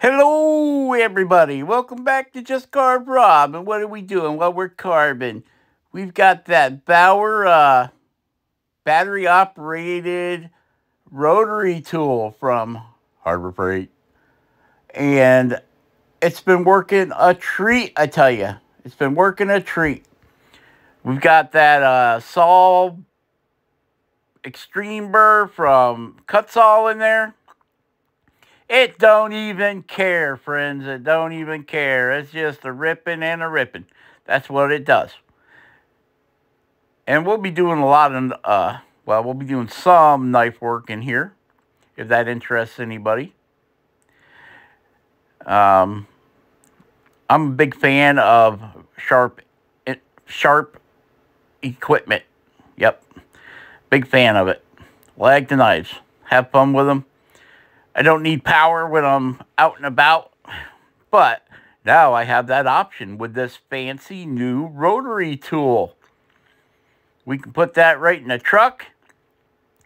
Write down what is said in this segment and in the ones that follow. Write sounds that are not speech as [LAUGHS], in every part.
Hello, everybody. Welcome back to Just Carve Rob. And what are we doing? Well, we're carving. We've got that Bauer uh, battery operated rotary tool from Harbor Freight. And it's been working a treat, I tell you. It's been working a treat. We've got that uh, Saw Extreme Burr from Kutzall in there. It don't even care, friends. It don't even care. It's just a ripping and a ripping. That's what it does. And we'll be doing a lot of, uh, well, we'll be doing some knife work in here, if that interests anybody. Um, I'm a big fan of sharp, sharp equipment. Yep, big fan of it. Like the knives. Have fun with them. I don't need power when I'm out and about, but now I have that option with this fancy new rotary tool. We can put that right in the truck,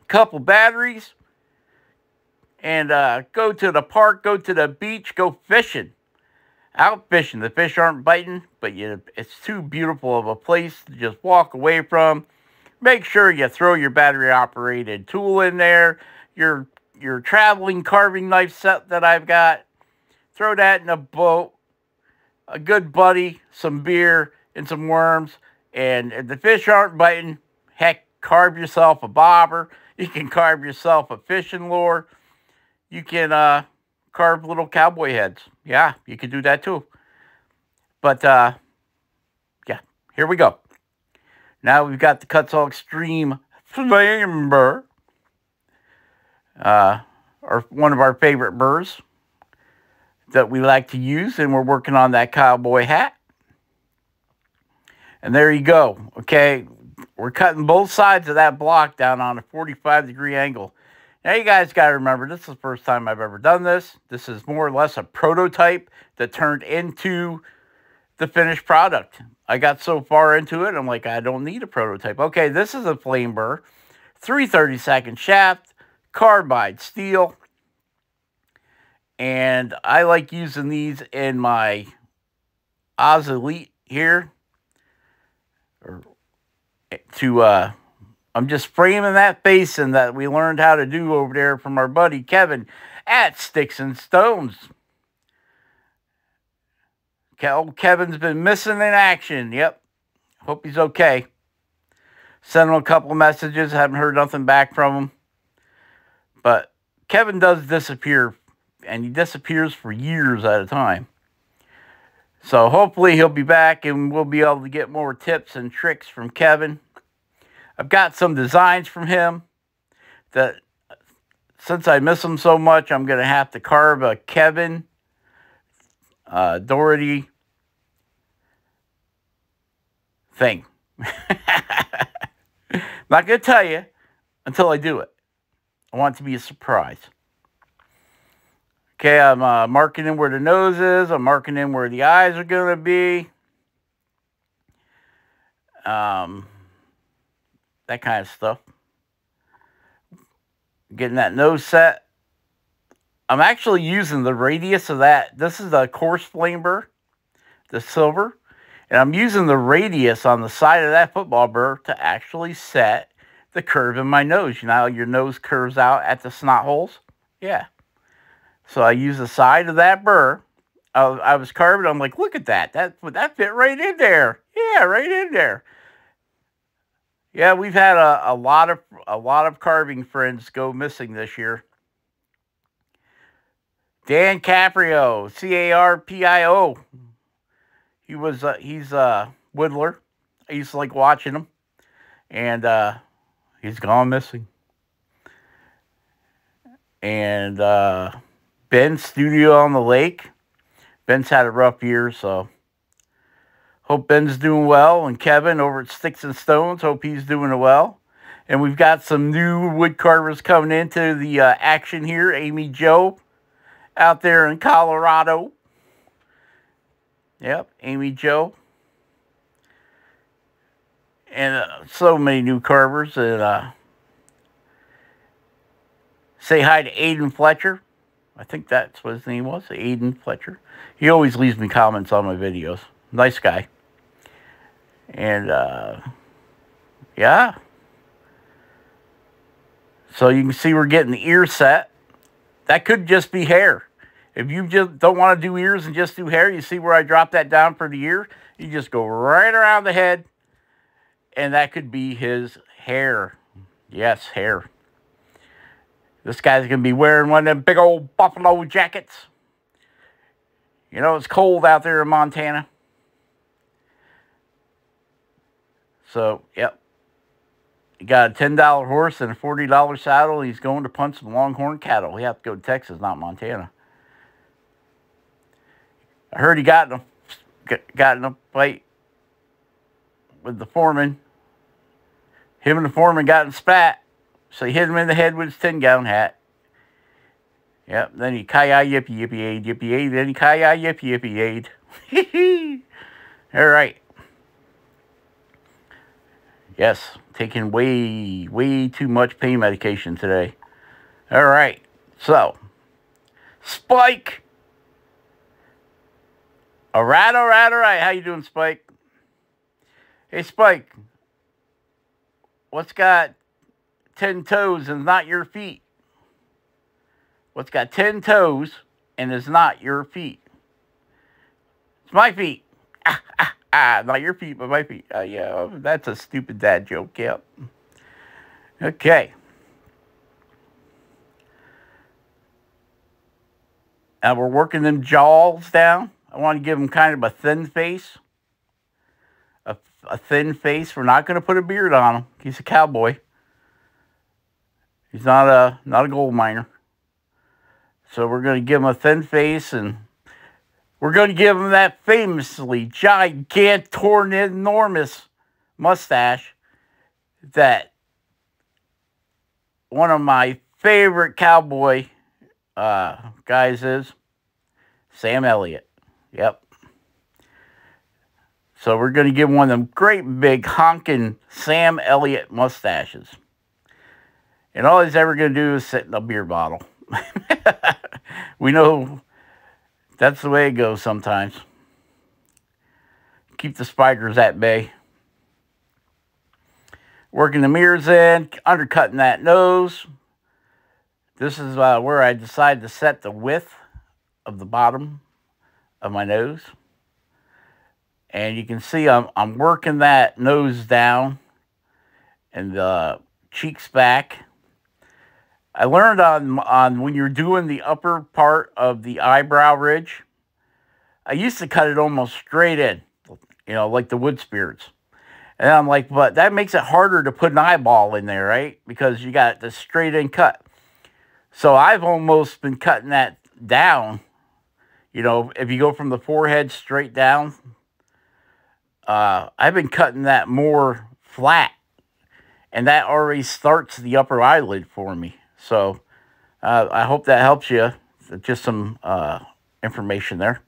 couple batteries, and uh, go to the park, go to the beach, go fishing. Out fishing. The fish aren't biting, but you, it's too beautiful of a place to just walk away from. Make sure you throw your battery operated tool in there, your your traveling carving knife set that I've got. Throw that in a boat, a good buddy, some beer, and some worms. And if the fish aren't biting, heck, carve yourself a bobber. You can carve yourself a fishing lure. You can uh, carve little cowboy heads. Yeah, you can do that too. But uh, yeah, here we go. Now we've got the Kutzall Extreme Flame Burr uh, are one of our favorite burrs that we like to use, and we're working on that cowboy hat. And there you go. Okay, we're cutting both sides of that block down on a 45 degree angle. Now you guys got to remember, this is the first time I've ever done this. This is more or less a prototype that turned into the finished product. I got so far into it, I'm like, I don't need a prototype. Okay, this is a flame burr, 332nd shaft, carbide steel. And I like using these in my Oz Elite here. Or to, uh, I'm just framing that basin that we learned how to do over there from our buddy Kevin at Sticks and Stones. Old Kevin's been missing in action. Yep. Hope he's okay. Sent him a couple messages. Haven't heard nothing back from him. But Kevin does disappear, and he disappears for years at a time. So hopefully he'll be back and we'll be able to get more tips and tricks from Kevin. I've got some designs from him that since I miss him so much, I'm going to have to carve a Kevin uh, Doherty thing. [LAUGHS] Not going to tell you until I do it. I want it to be a surprise. Okay, I'm uh, marking in where the nose is. I'm marking in where the eyes are going to be. Um, that kind of stuff. Getting that nose set. I'm actually using the radius of that. This is the coarse flame burr, the silver. And I'm using the radius on the side of that football burr to actually set the curve in my nose. You know your nose curves out at the snot holes? Yeah. So I use the side of that burr. I, I was carving. I'm like, look at that. That that fit right in there. Yeah, right in there. Yeah, we've had a, a lot of a lot of carving friends go missing this year. Dan Carpio, C A R P I O. He was uh, he's a whittler. I used to like watching him, and uh, he's gone missing. And uh, Ben's studio on the lake. Ben's had a rough year, so hope Ben's doing well. And Kevin over at Sticks and Stones, hope he's doing well. And we've got some new wood carvers coming into the uh, action here. Amy Joe out there in Colorado. Yep, Amy Joe and uh, so many new carvers. And uh, say hi to Aiden Fletcher I think that's what his name was, Aiden Fletcher. He always leaves me comments on my videos. Nice guy. And, uh, yeah. So you can see we're getting the ear set. That could just be hair. If you just don't want to do ears and just do hair, you see where I dropped that down for the ear? You just go right around the head, and that could be his hair. Yes, hair. This guy's going to be wearing one of them big old buffalo jackets. You know, it's cold out there in Montana. So, yep. He got a $10 horse and a $40 saddle. He's going to punch some longhorn cattle. He has to go to Texas, not Montana. I heard he got in a, got in a fight with the foreman. Him and the foreman got in spat. So he hit him in the head with his 10 gallon hat. Yep, then he kaya yippee yippee aid yippee aid. Then he kaya yippee yippee aid. [LAUGHS] All right. Yes, taking way, way too much pain medication today. All right, so Spike. All right, all right, all right. How you doing, Spike? Hey, Spike. What's got ten toes and not your feet? What's got ten toes and is not your feet? It's my feet. Ah, [LAUGHS] ah. Ah, not your feet, but my feet. Uh, yeah, that's a stupid dad joke. Yep. Okay. Now we're working them jaws down. I want to give them kind of a thin face. A, a thin face. We're not going to put a beard on him. He's a cowboy. He's not a not a gold miner. So we're going to give him a thin face and we're going to give him that famously gigantor enormous mustache that one of my favorite cowboy uh, guys is Sam Elliott. Yep. So we're going to give one of them great big honking Sam Elliott mustaches. And all he's ever going to do is sit in a beer bottle. [LAUGHS] we know that's the way it goes sometimes. Keep the spiders at bay. Working the mirrors in, undercutting that nose. This is uh, where I decided to set the width of the bottom of my nose. And you can see I'm, I'm working that nose down and the cheeks back I learned on on when you're doing the upper part of the eyebrow ridge, I used to cut it almost straight in, you know, like the wood spirits. And I'm like, but that makes it harder to put an eyeball in there, right? Because you got the straight in cut. So I've almost been cutting that down. You know, if you go from the forehead straight down, uh, I've been cutting that more flat. And that already starts the upper eyelid for me. So uh, I hope that helps you. Just some uh, information there.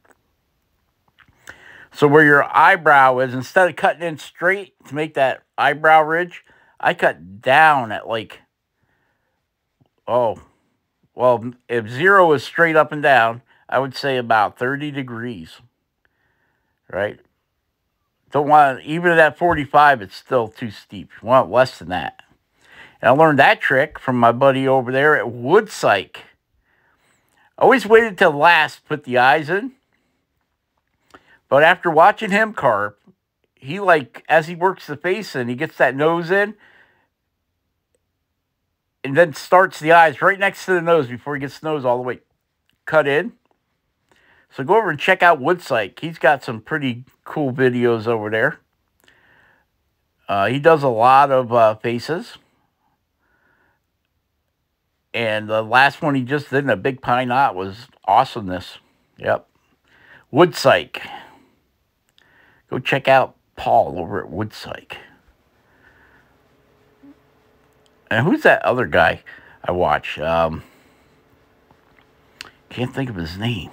So where your eyebrow is, instead of cutting in straight to make that eyebrow ridge, I cut down at like, oh, well, if zero is straight up and down, I would say about 30 degrees, right? Don't want, even at 45, it's still too steep. You want less than that. And I learned that trick from my buddy over there at Woodsyke. Always waited till last put the eyes in. But after watching him carve, he like, as he works the face in, he gets that nose in and then starts the eyes right next to the nose before he gets the nose all the way cut in. So go over and check out Woodsyke. He's got some pretty cool videos over there. Uh, he does a lot of uh, faces. And the last one he just did in a big pine knot was awesomeness. Yep. Woodsyke. Go check out Paul over at Woodsyke. And who's that other guy I watch? Um, can't think of his name.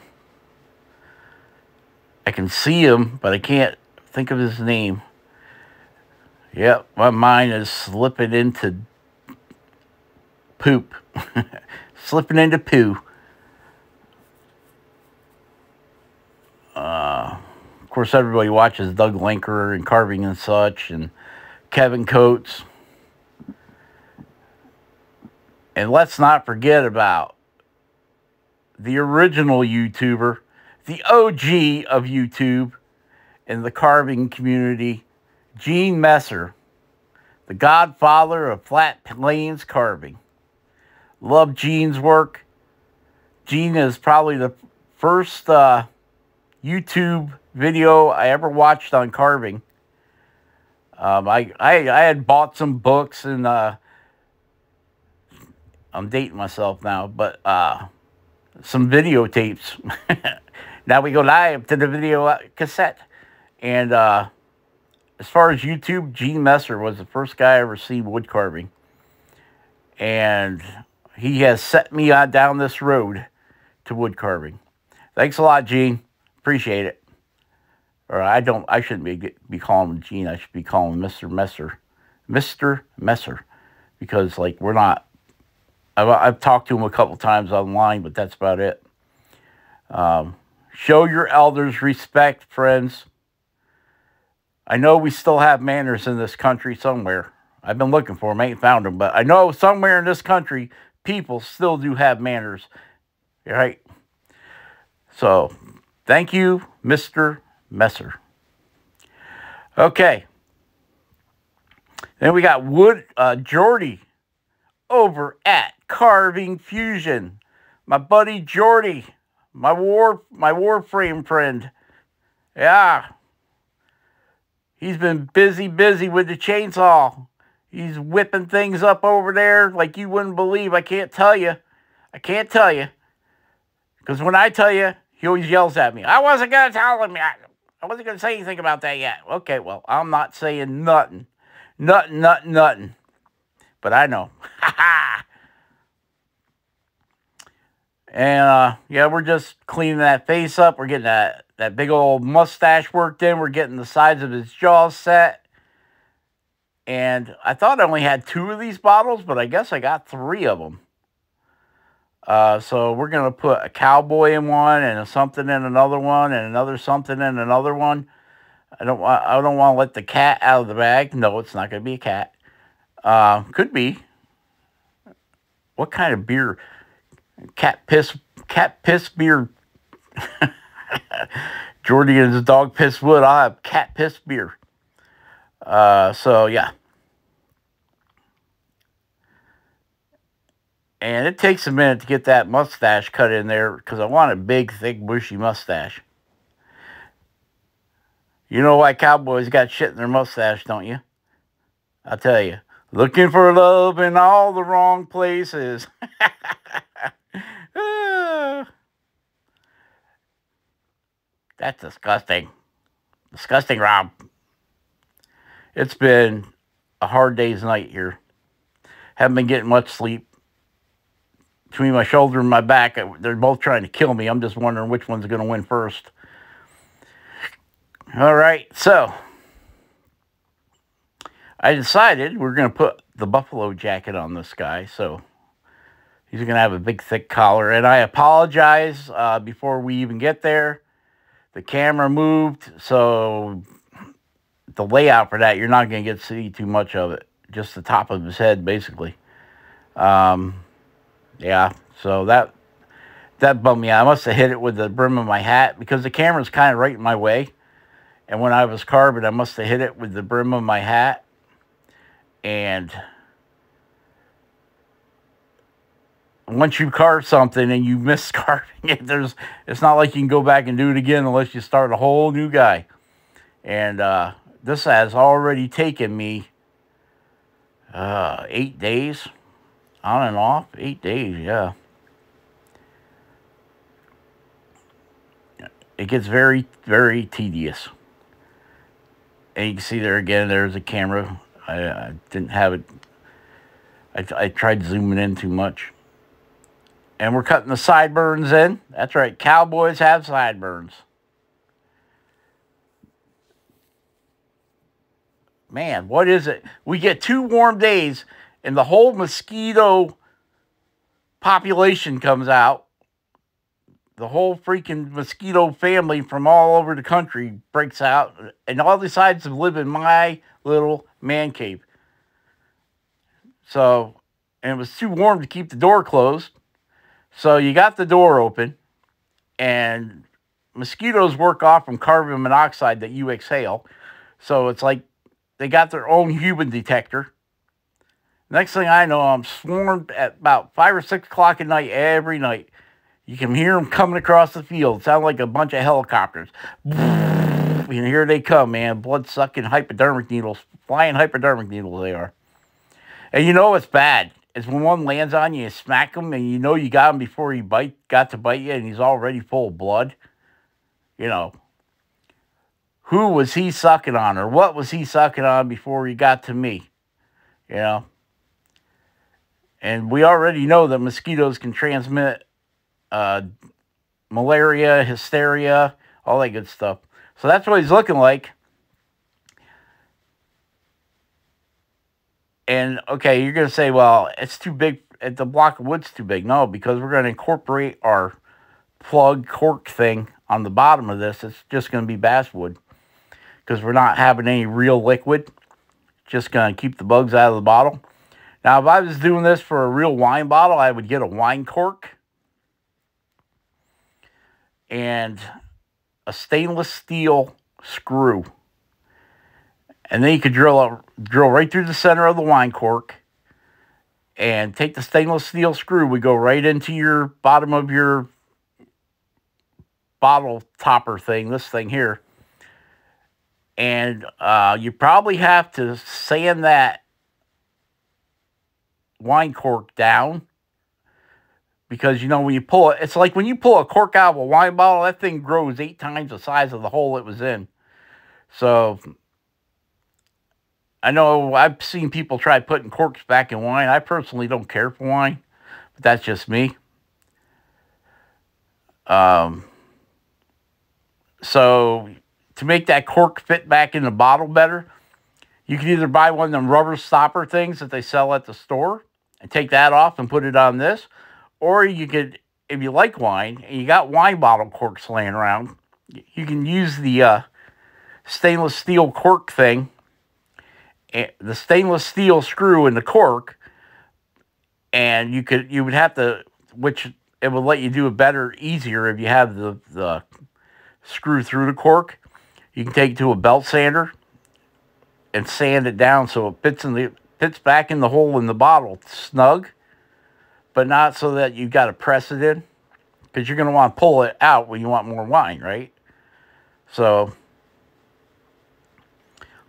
I can see him, but I can't think of his name. Yep, my mind is slipping into poop. [LAUGHS] slipping into poo. Uh, of course, everybody watches Doug Linker and Carving and such, and Kevin Coates. And let's not forget about the original YouTuber, the OG of YouTube in the carving community, Gene Messer, the godfather of Flat Planes carving. Love Gene's work. Gene is probably the first uh, YouTube video I ever watched on carving. Um, I, I, I had bought some books and uh, I'm dating myself now, but uh, some videotapes. [LAUGHS] now we go live to the video uh, cassette. And uh, as far as YouTube, Gene Messer was the first guy I ever seen wood carving. And he has set me on down this road to wood carving. Thanks a lot, Gene. Appreciate it. Or I don't, I shouldn't be, be calling him Gene. I should be calling him Mr. Messer. Mr. Messer. Because, like, we're not, I've, I've talked to him a couple times online, but that's about it. Um, show your elders respect, friends. I know we still have manners in this country somewhere. I've been looking for them, ain't found them, but I know somewhere in this country, people still do have manners. Right? So, thank you, Mr. Messer. Okay. Then we got Wood uh, Jordy over at Carving Fusion. My buddy Jordy, my war my Warframe friend. Yeah. He's been busy, busy with the chainsaw. He's whipping things up over there like you wouldn't believe. I can't tell you. I can't tell you. Because when I tell you, he always yells at me. I wasn't going to tell him yet. I wasn't going to say anything about that yet. Okay, well, I'm not saying nothing. Nothing, nothing, nothing. But I know. [LAUGHS] Ha ha! And uh, yeah, we're just cleaning that face up. We're getting that, that big old mustache worked in. We're getting the sides of his jaw set. And I thought I only had two of these bottles, but I guess I got three of them. Uh, so we're going to put a cowboy in one and a something in another one and another something in another one. I don't want I don't want to let the cat out of the bag. No, it's not going to be a cat. Uh, could be. What kind of beer? Cat piss, cat piss beer. [LAUGHS] His dog piss wood. i have cat piss beer. Uh, so yeah. And it takes a minute to get that mustache cut in there because I want a big, thick, bushy mustache. You know why cowboys got shit in their mustache, don't you? I'll tell you. Looking for love in all the wrong places. [LAUGHS] [SIGHS] That's disgusting. Disgusting, Rob. It's been a hard day's night here. Haven't been getting much sleep. Between my shoulder and my back, they're both trying to kill me. I'm just wondering which one's going to win first. All right, so I decided we're going to put the buffalo jacket on this guy. So he's going to have a big, thick collar. And I apologize uh, before we even get there the camera moved, so the layout for that, you're not going to get to see too much of it. Just the top of his head, basically. Um, yeah, so that that bummed me out. I must have hit it with the brim of my hat because the camera's kind of right in my way. And when I was carving, I must have hit it with the brim of my hat. And once you carve something and you miss [LAUGHS] carving it, there's it's not like you can go back and do it again unless you start a whole new guy. And uh, this has already taken me uh, eight days on and off. Eight days, yeah. It gets very, very tedious. And you can see there again, there's a camera. I, I didn't have it. I, I tried zooming in too much. And we're cutting the sideburns in. That's right, cowboys have sideburns. Man, what is it? We get two warm days and the whole mosquito population comes out. the whole freaking mosquito family from all over the country breaks out and all decides to live in my little man cave. So, and it was too warm to keep the door closed. So you got the door open and mosquitoes work off from carbon monoxide that you exhale. So it's like they got their own human detector. Next thing I know, I'm swarmed at about 5 or 6 o'clock at night every night. You can hear them coming across the field. Sound like a bunch of helicopters. [LAUGHS] And here they come, man. Blood-sucking hypodermic needles. Flying hypodermic needles they are. And you know what's bad? Is when one lands on you, you smack him, and you know you got him before he bite, got to bite you, and he's already full of blood. You know, who was he sucking on, or what was he sucking on before he got to me? You know? And we already know that mosquitoes can transmit uh, malaria, hysteria, all that good stuff. So that's what he's looking like. And okay, you're going to say, well, it's too big. The block of wood's too big. No, because we're going to incorporate our plug cork thing on the bottom of this. It's just going to be basswood because we're not having any real liquid. Just going to keep the bugs out of the bottle. Now, if I was doing this for a real wine bottle, I would get a wine cork and a stainless steel screw. And then you could drill a, drill right through the center of the wine cork and take the stainless steel screw. We go right into your bottom of your bottle topper thing, this thing here. And uh, you probably have to sand that wine cork down because you know when you pull it, it's like when you pull a cork out of a wine bottle, that thing grows eight times the size of the hole it was in. So I know I've seen people try putting corks back in wine. I personally don't care for wine, but that's just me. Um, so to make that cork fit back in the bottle better, you can either buy one of them rubber stopper things that they sell at the store and take that off and put it on this, or you could, if you like wine and you got wine bottle corks laying around, you can use the uh, stainless steel cork thing, the stainless steel screw in the cork, and you could you would have to, which it would let you do it better, easier if you have the the screw through the cork. You can take it to a belt sander and sand it down so it fits in the fits back in the hole in the bottle snug but not so that you've got to press it in because you're going to want to pull it out when you want more wine, right? So,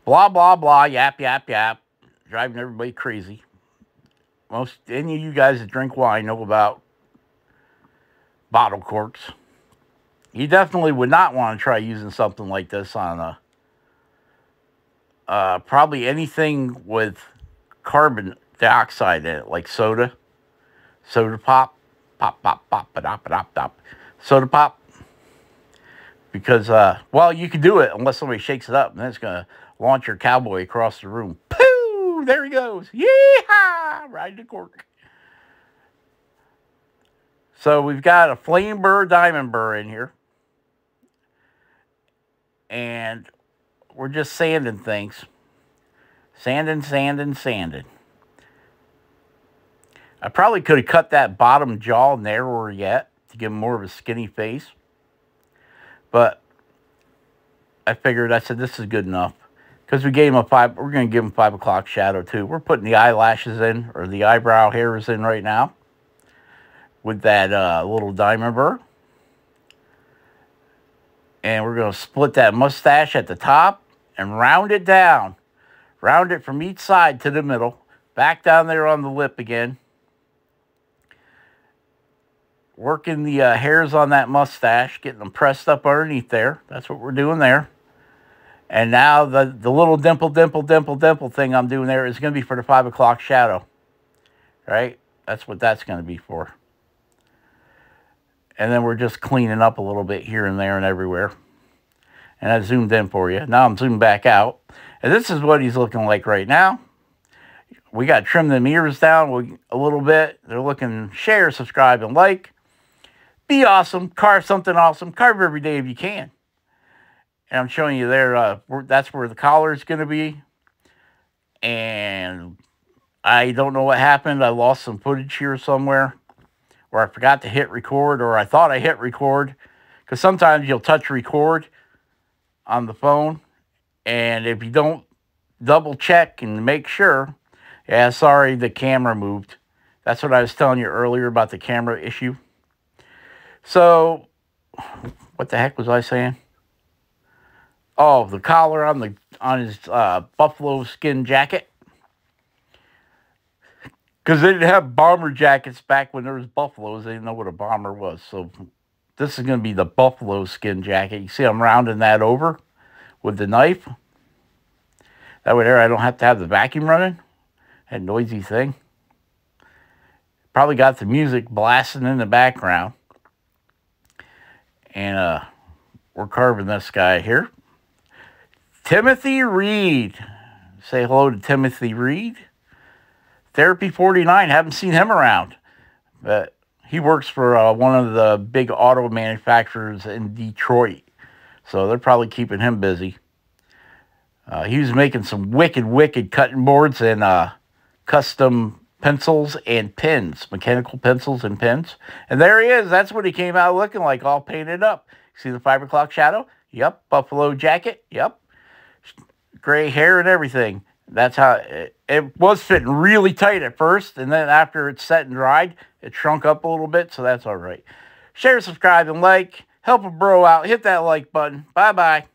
blah, blah, blah, yap, yap, yap, driving everybody crazy. Most, any of you guys that drink wine know about bottle corks. You definitely would not want to try using something like this on a, uh, probably anything with carbon dioxide in it, like soda soda pop, pop, pop, pop, ba pop, pop, pop, soda pop. Because, uh, well, you can do it unless somebody shakes it up, and then it's going to launch your cowboy across the room. Pooh! There he goes. Yeehaw! Ride the cork. So we've got a flame burr, diamond burr in here. And we're just sanding things. Sanding, sanding, sanding. I probably could have cut that bottom jaw narrower yet to give him more of a skinny face. But I figured, I said, this is good enough. Because we gave him a five, we're going to give him five o'clock shadow too. We're putting the eyelashes in, or the eyebrow hairs in right now. With that uh, little diamond burr. And we're going to split that mustache at the top and round it down. Round it from each side to the middle. Back down there on the lip again working the uh, hairs on that mustache, getting them pressed up underneath there. That's what we're doing there. And now the, the little dimple, dimple, dimple, dimple thing I'm doing there is going to be for the 5 o'clock shadow. Right? That's what that's going to be for. And then we're just cleaning up a little bit here and there and everywhere. And I zoomed in for you. Now I'm zooming back out. And this is what he's looking like right now. We got to trim them ears down a little bit. They're looking share, subscribe, and like. be awesome. Carve something awesome. Carve every day if you can. And I'm showing you there, uh, that's where the collar is going to be. And I don't know what happened. I lost some footage here somewhere. Or I forgot to hit record. Or I thought I hit record. Because sometimes you'll touch record on the phone. And if you don't double check and make sure, yeah, sorry, the camera moved. That's what I was telling you earlier about the camera issue. So, what the heck was I saying? Oh, the collar on the on his uh, buffalo skin jacket. Because they didn't have bomber jackets back when there was buffaloes. They didn't know what a bomber was. So this is going to be the buffalo skin jacket. You see I'm rounding that over with the knife. That way there I don't have to have the vacuum running. That noisy thing. Probably got the music blasting in the background. And uh, we're carving this guy here. Timothy Reed. Say hello to Timothy Reed. Therapy 49. Haven't seen him around. But he works for uh, one of the big auto manufacturers in Detroit. So they're probably keeping him busy. Uh, he was making some wicked, wicked cutting boards and uh, custom pencils and pins, mechanical pencils and pins. And there he is. That's what he came out looking like, all painted up. See the fiber clock shadow? Yep. Buffalo jacket? Yep. Gray hair and everything. That's how it, it was fitting really tight at first. And then after it's set and dried, it shrunk up a little bit. So that's all right. Share, subscribe, and like. Help a bro out. Hit that like button. Bye-bye.